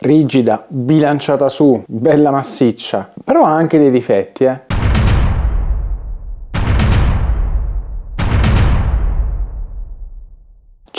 rigida, bilanciata su, bella massiccia, però ha anche dei difetti, eh.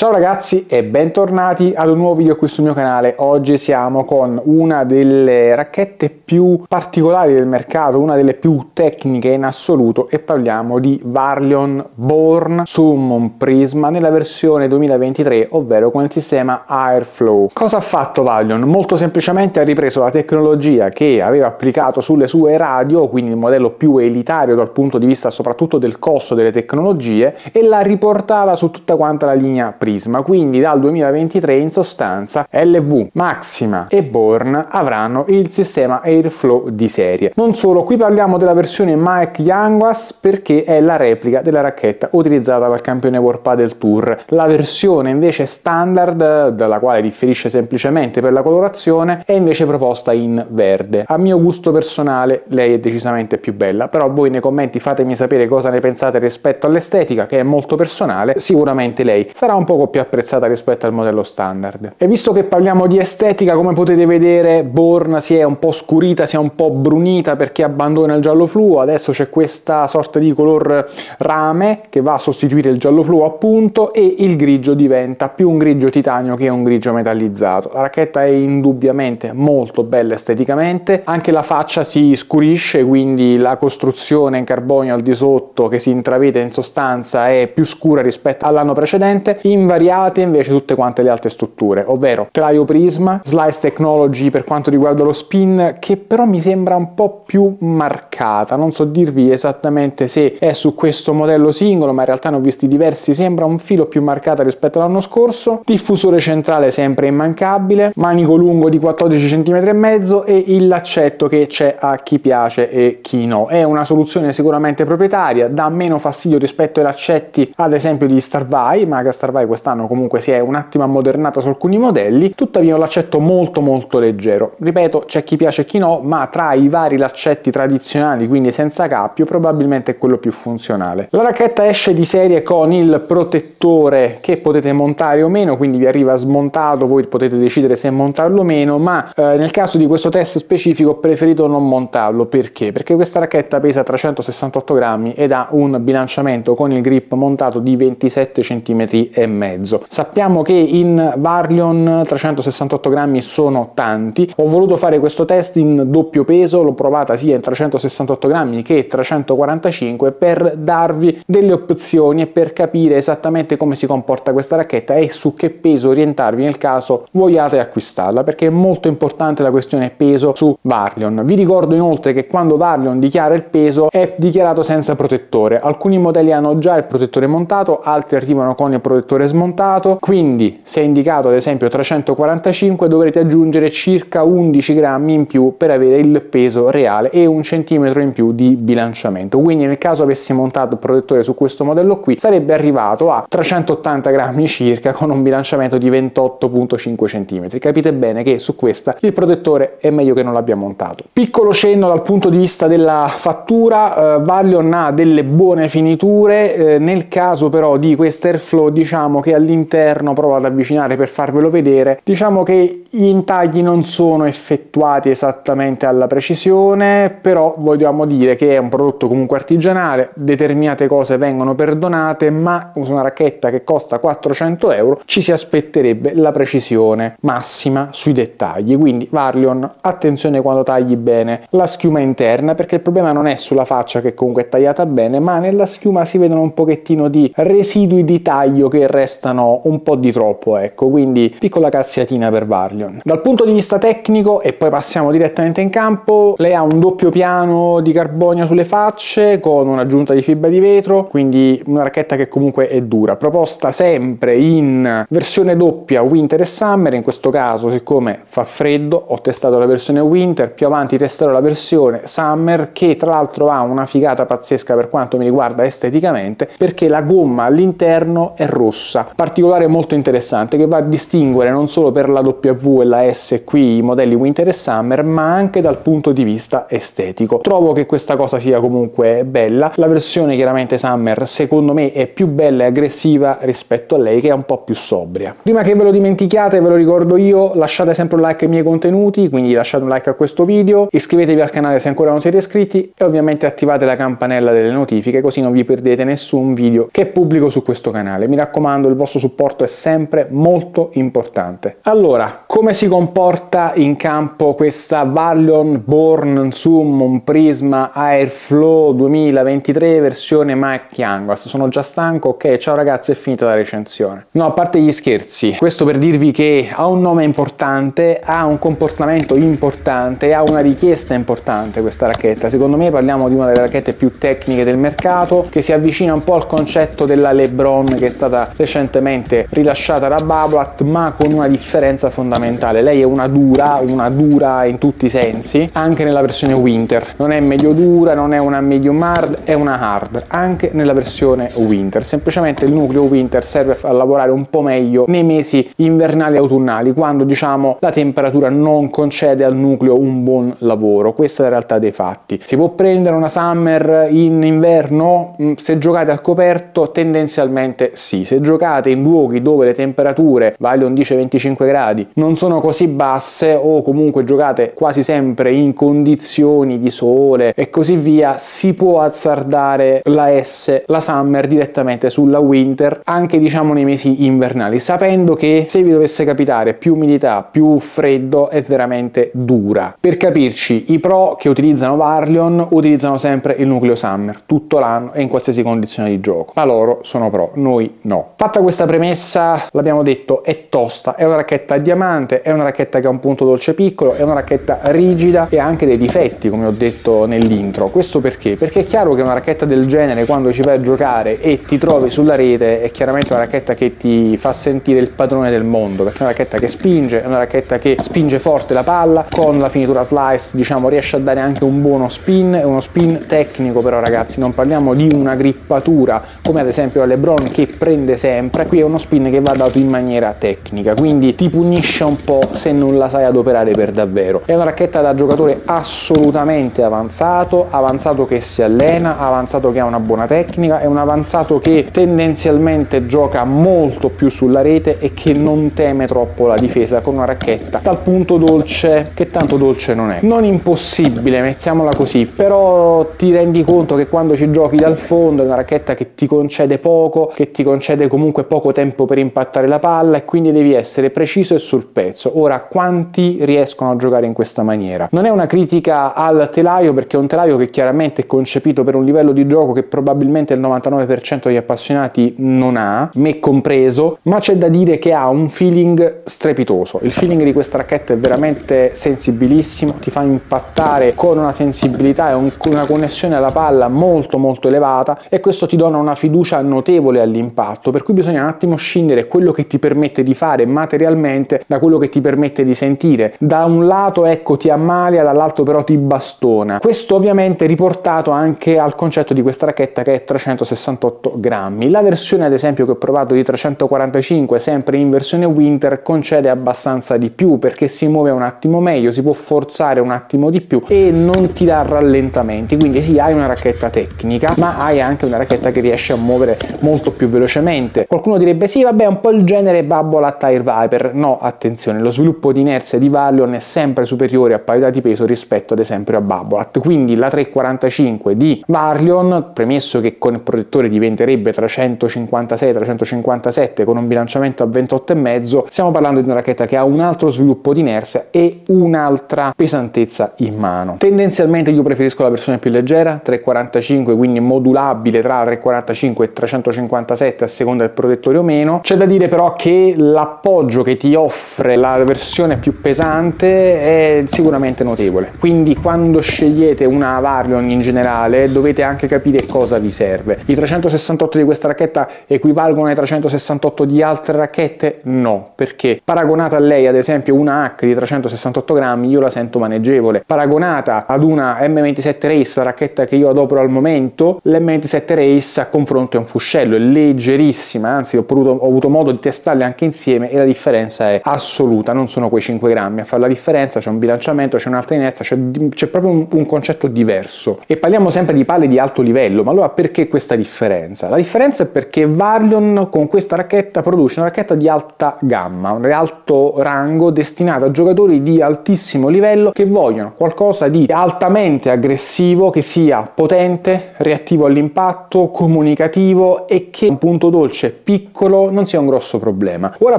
Ciao ragazzi e bentornati ad un nuovo video qui sul mio canale. Oggi siamo con una delle racchette più particolari del mercato, una delle più tecniche in assoluto e parliamo di Varlion Born Summon Prisma nella versione 2023, ovvero con il sistema Airflow. Cosa ha fatto Varlion? Molto semplicemente ha ripreso la tecnologia che aveva applicato sulle sue radio, quindi il modello più elitario dal punto di vista soprattutto del costo delle tecnologie, e l'ha riportata su tutta quanta la linea Prisma Prisma, quindi dal 2023 in sostanza LV, Maxima e Born avranno il sistema Airflow di serie. Non solo, qui parliamo della versione Mike Yanguas perché è la replica della racchetta utilizzata dal campione World Padel Tour. La versione invece standard, dalla quale differisce semplicemente per la colorazione, è invece proposta in verde. A mio gusto personale lei è decisamente più bella, però voi nei commenti fatemi sapere cosa ne pensate rispetto all'estetica che è molto personale, sicuramente lei sarà un po' poco più apprezzata rispetto al modello standard. E visto che parliamo di estetica, come potete vedere, Born si è un po' scurita, si è un po' brunita perché abbandona il giallo fluo, adesso c'è questa sorta di color rame che va a sostituire il giallo fluo appunto e il grigio diventa più un grigio titanio che un grigio metallizzato. La racchetta è indubbiamente molto bella esteticamente, anche la faccia si scurisce, quindi la costruzione in carbonio al di sotto che si intravede in sostanza è più scura rispetto all'anno precedente. In invariate invece tutte quante le altre strutture, ovvero Traio Prisma, Slice Technology per quanto riguarda lo spin, che però mi sembra un po' più marcata, non so dirvi esattamente se è su questo modello singolo, ma in realtà ne ho visti diversi, sembra un filo più marcata rispetto all'anno scorso, diffusore centrale sempre immancabile, manico lungo di 14 cm e mezzo e il laccetto che c'è a chi piace e chi no. È una soluzione sicuramente proprietaria, dà meno fastidio rispetto ai laccetti ad esempio di Starvai, Maga Starvai quest'anno comunque si è un attimo ammodernata su alcuni modelli, tuttavia un laccetto molto molto leggero. Ripeto, c'è chi piace e chi no, ma tra i vari laccetti tradizionali, quindi senza cappio, probabilmente è quello più funzionale. La racchetta esce di serie con il protettore che potete montare o meno, quindi vi arriva smontato, voi potete decidere se montarlo o meno, ma eh, nel caso di questo test specifico ho preferito non montarlo, perché? Perché questa racchetta pesa 368 grammi ed ha un bilanciamento con il grip montato di 27 cm e mezzo. Sappiamo che in Varlion 368 grammi sono tanti, ho voluto fare questo test in doppio peso, l'ho provata sia in 368 grammi che 345 per darvi delle opzioni e per capire esattamente come si comporta questa racchetta e su che peso orientarvi nel caso vogliate acquistarla perché è molto importante la questione peso su Varlion. Vi ricordo inoltre che quando Varlion dichiara il peso è dichiarato senza protettore, alcuni modelli hanno già il protettore montato, altri arrivano con il protettore smontato, quindi se indicato ad esempio 345 dovrete aggiungere circa 11 grammi in più per avere il peso reale e un centimetro in più di bilanciamento. Quindi nel caso avessi montato il protettore su questo modello qui sarebbe arrivato a 380 grammi circa con un bilanciamento di 28.5 cm. Capite bene che su questa il protettore è meglio che non l'abbia montato. Piccolo cenno dal punto di vista della fattura, eh, Valion ha delle buone finiture, eh, nel caso però di questa Airflow diciamo che all'interno provo ad avvicinare per farvelo vedere diciamo che gli intagli non sono effettuati esattamente alla precisione però vogliamo dire che è un prodotto comunque artigianale determinate cose vengono perdonate ma su una racchetta che costa 400 euro ci si aspetterebbe la precisione massima sui dettagli. Quindi Varlion attenzione quando tagli bene la schiuma interna perché il problema non è sulla faccia che comunque è tagliata bene ma nella schiuma si vedono un pochettino di residui di taglio che restano restano un po' di troppo, ecco, quindi piccola cazziatina per Varlion. Dal punto di vista tecnico, e poi passiamo direttamente in campo, lei ha un doppio piano di carbonio sulle facce con un'aggiunta di fibra di vetro, quindi una racchetta che comunque è dura, proposta sempre in versione doppia Winter e Summer, in questo caso siccome fa freddo ho testato la versione Winter, più avanti testerò la versione Summer che tra l'altro ha una figata pazzesca per quanto mi riguarda esteticamente perché la gomma all'interno è rossa premessa particolare molto interessante che va a distinguere non solo per la W e la S qui i modelli Winter e Summer, ma anche dal punto di vista estetico. Trovo che questa cosa sia comunque bella. La versione chiaramente Summer secondo me è più bella e aggressiva rispetto a lei che è un po' più sobria. Prima che ve lo dimentichiate, ve lo ricordo io, lasciate sempre un like ai miei contenuti, quindi lasciate un like a questo video, iscrivetevi al canale se ancora non siete iscritti e ovviamente attivate la campanella delle notifiche così non vi perdete nessun video che pubblico su questo canale. Mi raccomando, il vostro supporto è sempre molto importante. Allora, come si comporta in campo questa Valion Born Summon Prisma Airflow 2023 versione Mike Canvas? Sono già stanco, ok, ciao ragazzi, è finita la recensione. No, a parte gli scherzi, questo per dirvi che ha un nome importante, ha un comportamento importante, ha una richiesta importante questa racchetta. Secondo me parliamo di una delle racchette più tecniche del mercato, che si avvicina un po' al concetto della LeBron che è stata recentemente rilasciata da Babolat, ma con una differenza fondamentale. Lei è una dura, una dura in tutti i sensi, anche nella versione Winter. Non è medio dura, non è una medium hard, è una hard, anche nella versione Winter. Semplicemente il nucleo Winter serve a lavorare un po' meglio nei mesi invernali e autunnali, quando diciamo la temperatura non concede al nucleo un buon lavoro. Questa è la realtà dei fatti. Si può prendere una Summer in inverno? Mm, se giocate al coperto tendenzialmente sì. Se giocate in luoghi dove le temperature, Valion dice 25 gradi, non sono così basse o comunque giocate quasi sempre in condizioni di sole e così via, si può azzardare la S, la Summer direttamente sulla Winter, anche diciamo nei mesi invernali, sapendo che se vi dovesse capitare più umidità, più freddo, è veramente dura. Per capirci, i pro che utilizzano Varlion utilizzano sempre il nucleo Summer tutto l'anno e in qualsiasi condizione di gioco. Ma loro sono pro, noi no. Fatta questa premessa, l'abbiamo detto, è tosta, è una racchetta a diamante, è una racchetta che ha un punto dolce piccolo, è una racchetta rigida e ha anche dei difetti, come ho detto nell'intro. Questo perché? Perché è chiaro che una racchetta del genere, quando ci vai a giocare e ti trovi sulla rete, è chiaramente una racchetta che ti fa sentire il padrone del mondo, perché è una racchetta che spinge, è una racchetta che spinge forte la palla, con la finitura slice, diciamo, riesce a dare anche un buono spin, è uno spin tecnico però ragazzi, non parliamo di una grippatura come ad esempio la LeBron che prende sempre, qui è uno spin che va dato in maniera tecnica, quindi ti punisce un po' se non la sai adoperare per davvero. È una racchetta da giocatore assolutamente avanzato, avanzato che si allena, avanzato che ha una buona tecnica, è un avanzato che tendenzialmente gioca molto più sulla rete e che non teme troppo la difesa con una racchetta dal punto dolce che tanto dolce non è. Non impossibile, mettiamola così, però ti rendi conto che quando ci giochi dal fondo è una racchetta che ti concede poco, che ti concede comunque poco tempo per impattare la palla e quindi devi essere preciso e sul pezzo. Ora, quanti riescono a giocare in questa maniera? Non è una critica al telaio perché è un telaio che chiaramente è concepito per un livello di gioco che probabilmente il 99% degli appassionati non ha, me compreso, ma c'è da dire che ha un feeling strepitoso. Il feeling di questa racchetta è veramente sensibilissimo, ti fa impattare con una sensibilità e una connessione alla palla molto molto elevata e questo ti dona una fiducia notevole all'impatto, per cui bisogna un attimo scindere quello che ti permette di fare materialmente da quello che ti permette di sentire. Da un lato ecco ti ammalia, dall'altro però ti bastona. Questo ovviamente riportato anche al concetto di questa racchetta che è 368 grammi. La versione ad esempio che ho provato di 345 sempre in versione winter concede abbastanza di più perché si muove un attimo meglio, si può forzare un attimo di più e non ti dà rallentamenti, quindi sì hai una racchetta tecnica ma hai anche una racchetta che riesce a muovere molto più velocemente. Qualcuno direbbe sì vabbè un po' il genere Bubble a Tire Viper, no attenzione lo sviluppo di inerzia di Valion è sempre superiore a parità di peso rispetto ad esempio a Babolat, quindi la 345 di Valion, premesso che con il protettore diventerebbe 356-357 con un bilanciamento a 28,5, stiamo parlando di una racchetta che ha un altro sviluppo di inerzia e un'altra pesantezza in mano. Tendenzialmente io preferisco la versione più leggera, 345 quindi modulabile tra 345 e 357 a seconda del protettore o meno. C'è da dire però che l'appoggio che ti offre la versione più pesante è sicuramente notevole, quindi quando scegliete una Varion in generale dovete anche capire cosa vi serve. I 368 di questa racchetta equivalgono ai 368 di altre racchette? No, perché paragonata a lei ad esempio una H di 368 grammi io la sento maneggevole, paragonata ad una M27 Race, la racchetta che io adopero al momento, l'M27 Race a confronto è un fuscello, è leggerissima, anzi ho, potuto, ho avuto modo di testarle anche insieme e la differenza è assoluta, non sono quei 5 grammi a fare la differenza, c'è un bilanciamento, c'è un'altra inerzia, c'è, c'è proprio un, un, concetto diverso. E parliamo sempre di palle di alto livello, ma allora perché questa differenza? La differenza è perché Varion con questa racchetta produce una racchetta di alta gamma, un alto rango destinata a giocatori di altissimo livello che vogliono qualcosa di altamente aggressivo, che sia potente, reattivo all'impatto, comunicativo e che un punto dolce piccolo non sia un grosso problema. Ora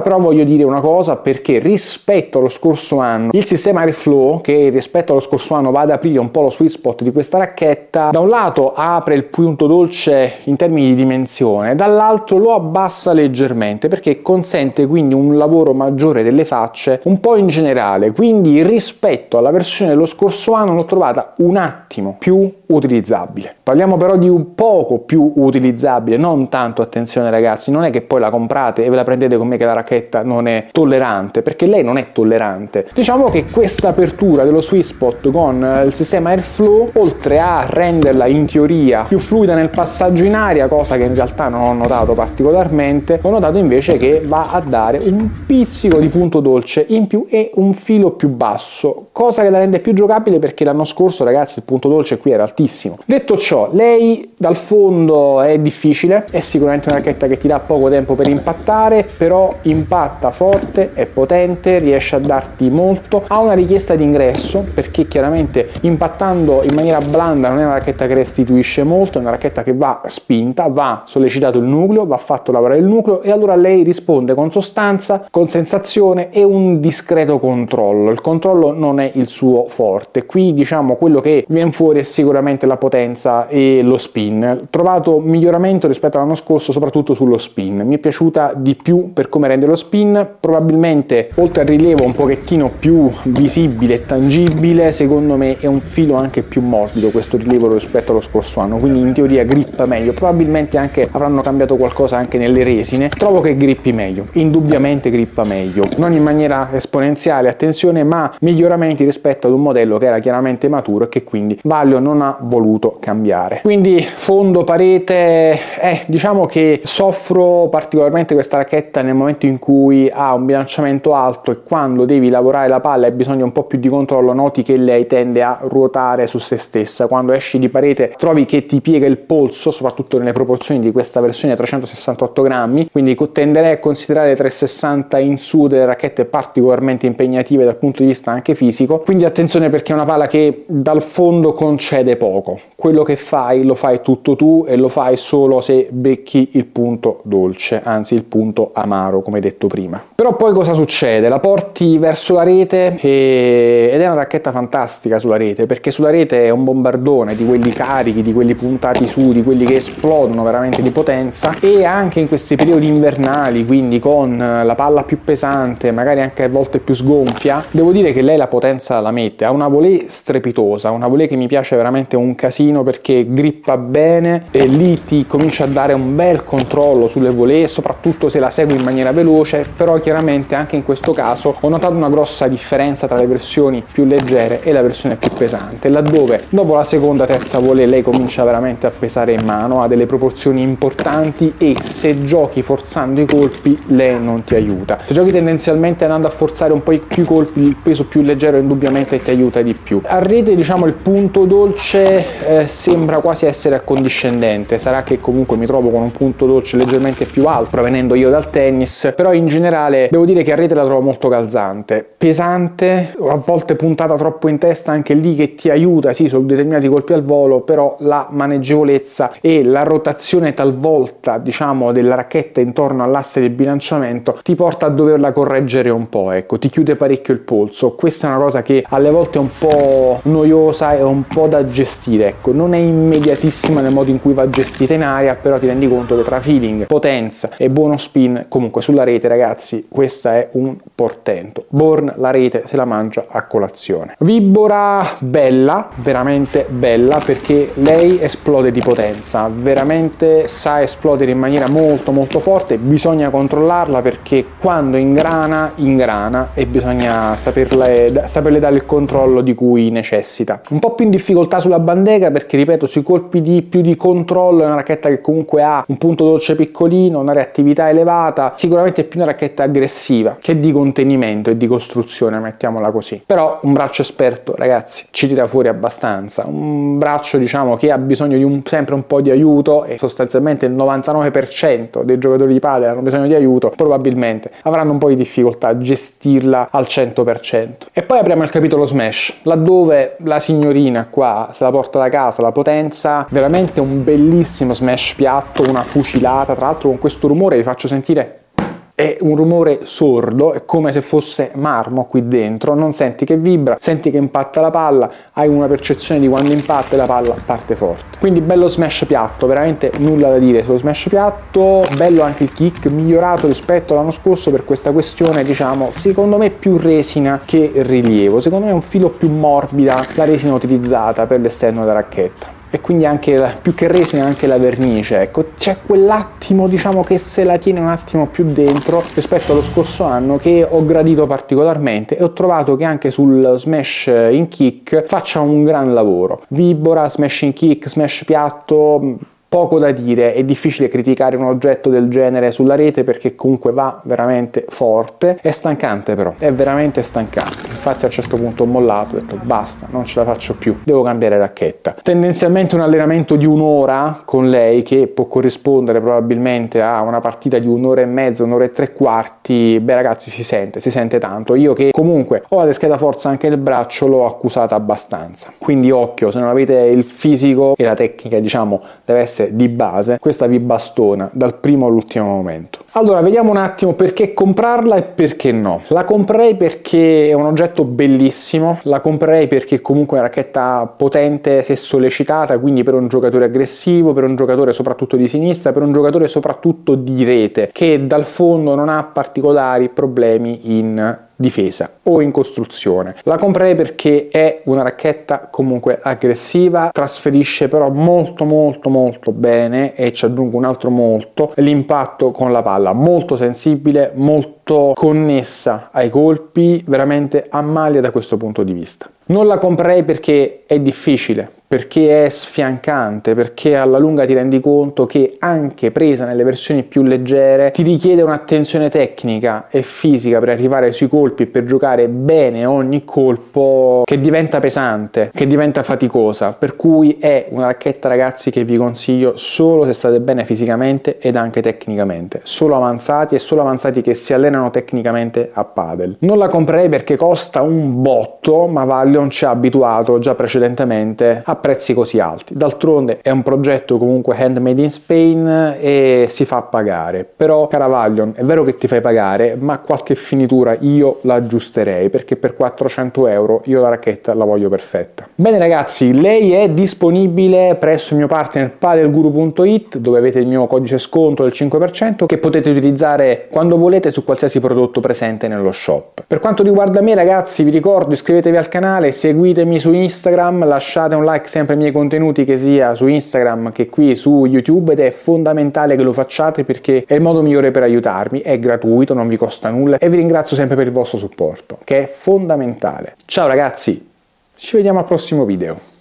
però voglio dire una cosa perché rispetto allo scorso anno il sistema Airflow che rispetto allo scorso anno va ad aprire un po' lo sweet spot di questa racchetta da un lato apre il punto dolce in termini di dimensione dall'altro lo abbassa leggermente perché consente quindi un lavoro maggiore delle facce un po' in generale quindi rispetto alla versione dello scorso anno l'ho trovata un attimo più utilizzabile. Parliamo però di un poco più utilizzabile, non tanto, attenzione ragazzi, non è che poi la comprate e ve la prendete con me che la racchetta non è tollerante, perché lei non è tollerante. Diciamo che questa apertura dello sweet spot con il sistema Airflow, oltre a renderla in teoria più fluida nel passaggio in aria, cosa che in realtà non ho notato particolarmente, ho notato invece che va a dare un pizzico di punto dolce in più e un filo più basso, cosa che la rende più giocabile perché l'anno scorso ragazzi il punto dolce qui era altissimo. Detto ciò, lei dal fondo è difficile, è sicuramente una racchetta che ti dà poco tempo per impattare, però impatta forte, è potente, riesce a darti molto, ha una richiesta di ingresso perché chiaramente impattando in maniera blanda non è una racchetta che restituisce molto, è una racchetta che va spinta, va sollecitato il nucleo, va fatto lavorare il nucleo e allora lei risponde con sostanza, con sensazione e un discreto controllo. Il controllo non è il suo forte. Qui diciamo quello che viene fuori è sicuramente la potenza e lo spin. Trovato miglioramento rispetto all'anno scorso, soprattutto sullo spin. Mi è piaciuta di più per come rende lo spin, probabilmente oltre al rilievo un pochettino più visibile e tangibile, secondo me è un filo anche più morbido questo rilievo rispetto allo scorso anno, quindi in teoria grippa meglio. Probabilmente anche avranno cambiato qualcosa anche nelle resine. Trovo che grippi meglio, indubbiamente grippa meglio, non in maniera esponenziale, attenzione, ma miglioramenti rispetto ad un modello che era chiaramente maturo e che quindi Valio non ha voluto cambiare. Quindi fondo, parete, eh, diciamo che soffro particolarmente questa racchetta nel momento in cui ha un bilanciamento alto e quando devi lavorare la palla e hai bisogno un po' più di controllo noti che lei tende a ruotare su se stessa. Quando esci di parete trovi che ti piega il polso, soprattutto nelle proporzioni di questa versione 368 grammi, quindi tenderei a considerare 360 in su delle racchette particolarmente impegnative dal punto di vista anche fisico. Quindi attenzione perché è una palla che dal fondo concede poco. Quello che fai lo fai tutto tu e lo fai solo se becchi il punto dolce, anzi il punto amaro, come detto prima. Però poi cosa succede? La porti verso la rete e... ed è una racchetta fantastica sulla rete, perché sulla rete è un bombardone di quelli carichi, di quelli puntati su, di quelli che esplodono veramente di potenza. E anche in questi periodi invernali, quindi con la palla più pesante, magari anche a volte più sgonfia, devo dire che lei la potenza la mette, ha una volée strepitosa, una volée che mi piace veramente un casino perché grippa bene e lì ti comincia a dare un bel controllo sulle volée, soprattutto se la segui in maniera veloce, però chiaramente anche in questo caso ho notato una grossa differenza tra le versioni più leggere e la versione più pesante, laddove dopo la seconda, terza volée lei comincia veramente a pesare in mano, ha delle proporzioni importanti e se giochi forzando i colpi lei non ti aiuta. Se giochi tendenzialmente andando a forzare un po' più i colpi, il peso più leggero indubbiamente ti aiuta di più. A rete diciamo il punto dolce eh, sembra quasi essere accondiscendente, sarà che comunque mi trovo con un punto dolce leggermente più alto provenendo io dal tennis, però in generale devo dire che a la trovo molto calzante, pesante, a volte puntata troppo in testa anche lì che ti aiuta, sì, su determinati colpi al volo, però la maneggevolezza e la rotazione talvolta, diciamo, della racchetta intorno all'asse del bilanciamento ti porta a doverla correggere un po', ecco, ti chiude parecchio il polso. Questa è una cosa che alle volte è un po' noiosa e un po' da gestire, ecco, non è immediatissima nel modo in cui va gestita in aria, però ti rendi conto che tra feeling, potenza e buono spin, comunque sulla rete ragazzi, questa è un portento. Born la rete se la mangia a colazione. Vibora bella, veramente bella, perché lei esplode di potenza, veramente sa esplodere in maniera molto molto forte, bisogna controllarla perché quando ingrana, ingrana e bisogna saperle, saperle dare il controllo di cui necessita. Un po' più in difficoltà sulla bandega perché ripeto sui colpi di più di controllo è una racchetta che comunque ha un punto dolce piccolino, una reattività elevata, sicuramente è più una racchetta aggressiva che di contenimento e di costruzione, mettiamola così. Però un braccio esperto, ragazzi, ci tira fuori abbastanza. Un braccio, diciamo, che ha bisogno di un, sempre un po' di aiuto e sostanzialmente il 99% dei giocatori di padel hanno bisogno di aiuto, probabilmente avranno un po' di difficoltà a gestirla al 100%. E poi apriamo il capitolo Smash, laddove la signorina qua se la porta da casa, la potenza, veramente un bellissimo Smash piatto, una fucilata, tra l'altro con questo rumore vi faccio sentire è un rumore sordo, è come se fosse marmo qui dentro, non senti che vibra, senti che impatta la palla, hai una percezione di quando impatta e la palla parte forte. Quindi bello smash piatto, veramente nulla da dire sullo smash piatto, bello anche il kick, migliorato rispetto all'anno scorso per questa questione, diciamo, secondo me più resina che rilievo, secondo me è un filo più morbida la resina utilizzata per l'esterno della racchetta e quindi anche più che resina anche la vernice ecco. C'è quell'attimo diciamo che se la tiene un attimo più dentro rispetto allo scorso anno che ho gradito particolarmente e ho trovato che anche sul smash in kick faccia un gran lavoro. Vibora smash in kick smash piatto poco da dire, è difficile criticare un oggetto del genere sulla rete perché comunque va veramente forte, è stancante però, è veramente stancante. Infatti a un certo punto ho mollato, ho detto basta, non ce la faccio più, devo cambiare racchetta. Tendenzialmente un allenamento di un'ora con lei che può corrispondere probabilmente a una partita di un'ora e mezza, un'ora e tre quarti, beh ragazzi si sente, si sente tanto. Io che comunque ho la scheda forza anche nel braccio l'ho accusata abbastanza. Quindi occhio, se non avete il fisico e la tecnica diciamo deve essere base, di base, questa vi bastona dal primo all'ultimo momento. Allora, vediamo un attimo perché comprarla e perché no. La comprerei perché è un oggetto bellissimo, la comprerei perché comunque è una racchetta potente se sollecitata, quindi per un giocatore aggressivo, per un giocatore soprattutto di sinistra, per un giocatore soprattutto di rete, che dal fondo non ha particolari problemi in difesa o in costruzione. La comprerei perché è una racchetta comunque aggressiva, trasferisce però molto molto molto bene e ci aggiungo un altro molto l'impatto con la palla, molto sensibile, molto connessa ai colpi, veramente ammalia da questo punto di vista. Non la comprerei perché è difficile, perché è sfiancante, perché alla lunga ti rendi conto che anche presa nelle versioni più leggere ti richiede un'attenzione tecnica e fisica per arrivare sui colpi e per giocare bene ogni colpo che diventa pesante, che diventa faticosa, per cui è una racchetta ragazzi che vi consiglio solo se state bene fisicamente ed anche tecnicamente, solo avanzati e solo avanzati che si allenano tecnicamente a padel. Non la comprerei perché costa un botto, ma Valion ci ha abituato già precedentemente a prezzi così alti. D'altronde è un progetto comunque handmade in Spain e si fa pagare. Però Caravaglion è vero che ti fai pagare, ma qualche finitura io la aggiusterei perché per 400 euro io la racchetta la voglio perfetta. Bene ragazzi, lei è disponibile presso il mio partner padelguru.it dove avete il mio codice sconto del 5% che potete utilizzare quando volete su qualsiasi prodotto presente nello shop. Per quanto riguarda me ragazzi vi ricordo iscrivetevi al canale, seguitemi su Instagram, lasciate un like sempre ai miei contenuti che sia su Instagram che qui su YouTube ed è fondamentale che lo facciate perché è il modo migliore per aiutarmi, è gratuito, non vi costa nulla e vi ringrazio sempre per il vostro supporto che è fondamentale. Ciao ragazzi, ci vediamo al prossimo video.